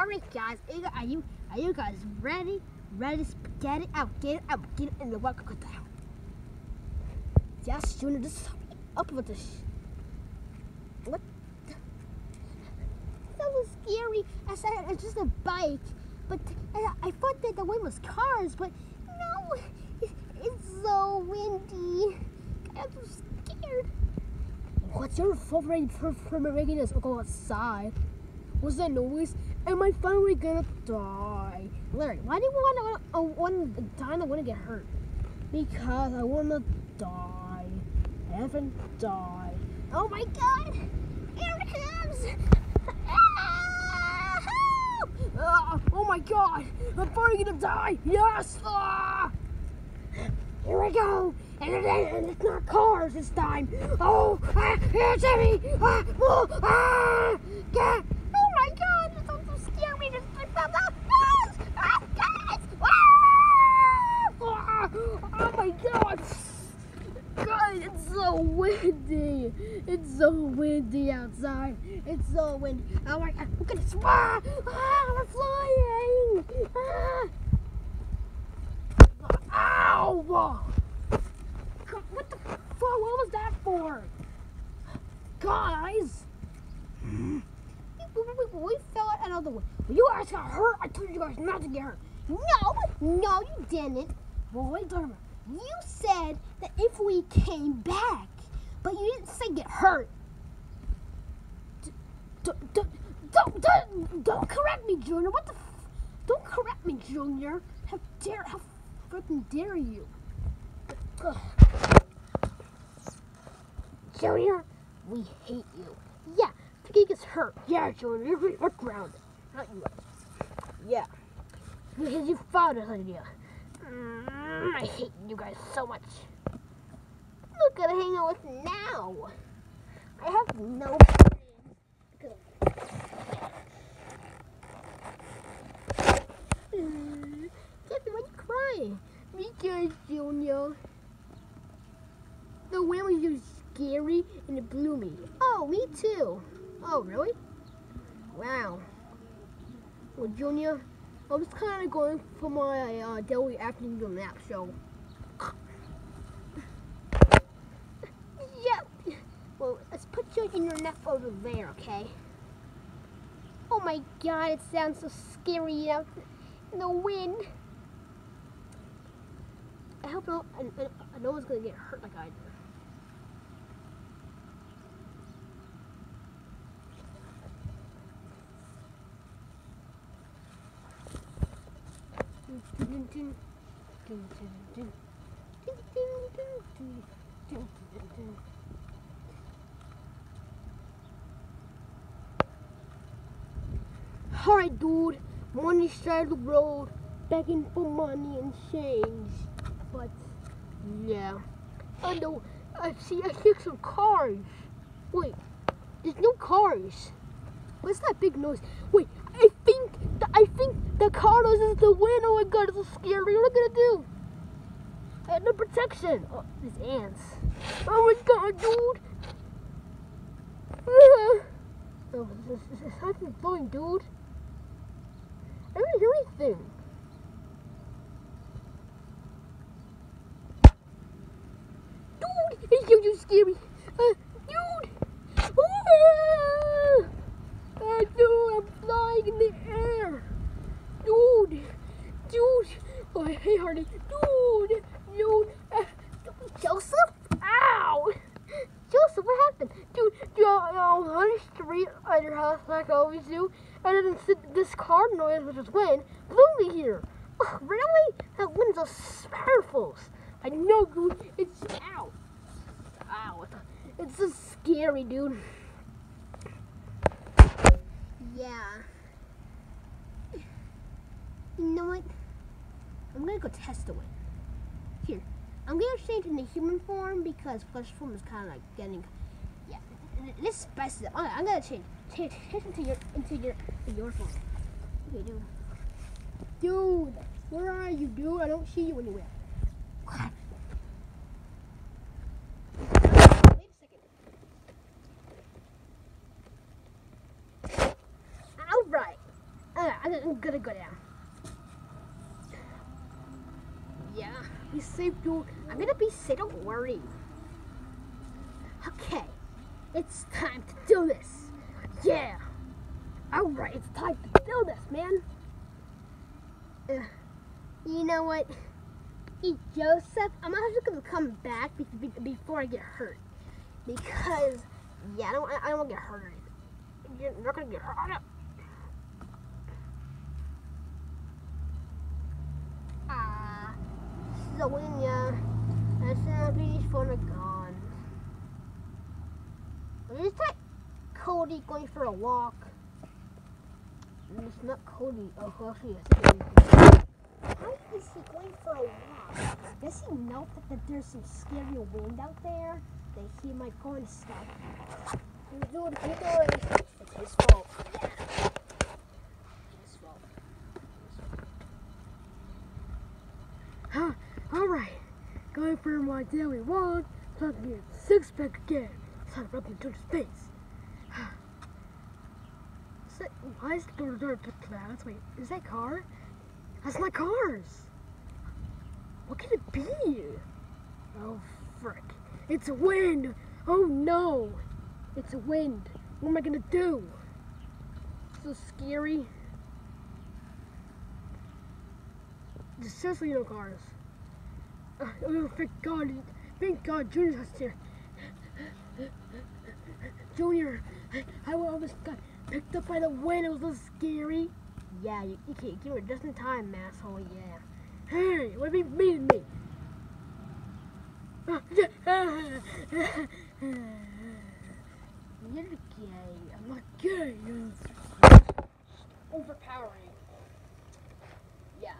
Alright guys, are you, are you guys ready? Ready to get it out, get it out, get it in the water go down. Yes, Junior, just up with this. What? That was scary. I said it's just a bike, but I, I thought that the wind was cars, but no, it, it's so windy. I'm scared. What's your for, for, for making us go outside? What's that noise? Am I finally gonna die? Larry, why do you want to die I want to get hurt? Because I want to die. I haven't died. Oh my god! Here it comes! Ah! Ah, oh my god! I'm finally gonna die! Yes! Ah! Here we go! And it- it's not cars this time! Oh! Ah, it's heavy! Ah! Oh! Ah! God! Oh my god! This is so scary! This is so ah! Ah! guys! Ah! Ah! Oh my god! God, it's so windy! It's so windy outside! It's so windy! Oh my god! Look at this! Ah! Ah! We're flying! Ah! Ow! What the fuck? What was that for? Guys! We, we, fell out another one. You guys got hurt. I told you guys not to get hurt. No, no, you didn't. Well, wait, Dharma. You said that if we came back, but you didn't say get hurt. D- d- d- Don't, don't, don't correct me, Junior. What the? F- don't correct me, Junior. How dare, how freaking dare you? Ugh. Junior, we hate you. Yeah, the Piggy gets hurt. Yeah, Junior, you're, you're grounded. Not you. Yeah. Because you found us idea. Mm, I hate you guys so much. Look at hang out with now. I have no friends. Mm, Jeffy, why crying? Because, Junior. The wind was just scary and it blew me. Oh, me too. Oh, really? Wow. Well, Junior, I was kind of going for my uh, daily afternoon nap, so. yeah. Well, let's put you in your nap over there, okay? Oh my god, it sounds so scary out in the wind. Hope no, I, I, no one's gonna get hurt like I did. Alright, dude. This side of the road, begging for money and change. But, yeah. I know. I see. I see some cars. Wait, there's no cars. What's that big noise? Wait, I think the, I think the car noise is the wind. Oh my god, it's so scary. What am I gonna do? I had no protection. Oh, there's ants. Oh my god, dude. Oh, this is, blowing, dude. I don't hear anything. Dude, it's so, so scary. Uh, dude. Ah! Uh, dude, I'm flying in the air. Dude. Dude. Oh, hey, Hardy. Dude. Dude. Uh, Joseph? Ow. Joseph, what happened? Dude, dude on the street at your house like I always do, and then this, car noise, which was wind, blew me here. Oh, really? That wind's so powerful. I know, dude. It's ow. Ow. It's so scary, dude. Yeah. You know what? I'm gonna go test the wind. Here. I'm gonna change into human form because flesh form is kind of like getting. Yeah. Let's spice. I'm gonna change. Change, change into your into your into your form. Okay, dude. Dude, where are you, dude? I don't see you anywhere. Crap. Wait a second. All right. Ah. I'm gonna go down. Yeah, be safe, dude. I'm gonna be safe. Don't worry. Okay, it's time to do this. Yeah. All right, it's time to do this, man. Uh, you know what? Eat Joseph. I'm actually gonna come back be- be- before I get hurt because yeah, I don't I don't want to get hurt. You're not gonna get hurt. Ah, when yeah, that's gonna be for the gun. Is that Cody going for a walk? It's not Cody. Oh, it's Cody. How is he going for a walk? Does he know that, there's some scary wind out there? That he might go and stop. It's his fault. Yeah. His fault. Huh, alright. Going for my daily walk, I can get six pack again. So I rub into space. So, why is the door to clouds? Wait, is that car? That's not cars. What can it be? Oh frick. It's a wind! Oh no! It's a wind. What am I gonna do? So scary. There's seriously no cars. Oh, thank God. Thank God Junior's here. Junior, I, almost got picked up by the wind. It was so scary. Yeah, you, you, can't- you were just in time, asshole. Yeah. Hey, what do you mean me? You're gay. I'm not gay. Overpowering. Yeah.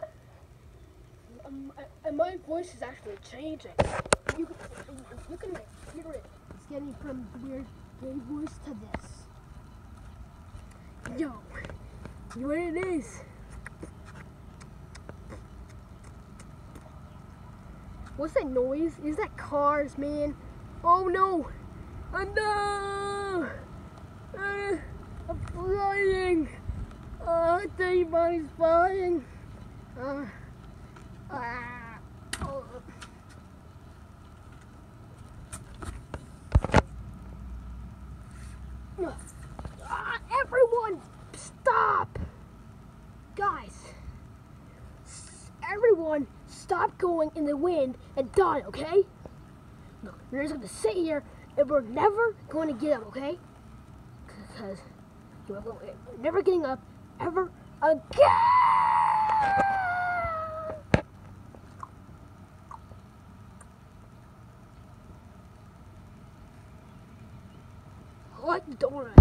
Uh, and my voice is actually changing. You can, you can hear it. It's getting from weird gay voice to this. Yo, you know what it is? What's that noise? Is that cars, man? Oh no! Oh no! Uh, I'm flying! Uh, body's flying! Uh, Ah, everyone, stop! Guys, everyone, stop going in the wind and die, okay? Look, we're just gonna sit here and we're never going to get up, okay? Because we're never getting up ever again! I like the donut.